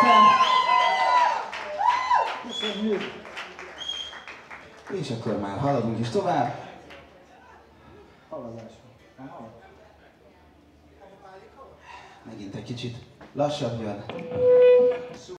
szépen! Köszönjük! És akkor már haladunk is tovább. Haladás. Megint egy kicsit lassabb jön.